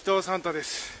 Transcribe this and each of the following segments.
伊藤サンタです。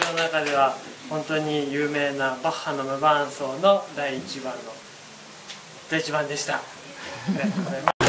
私の中では本当に有名なバッハの無伴奏の第1番の第1番でした。ありがとうござい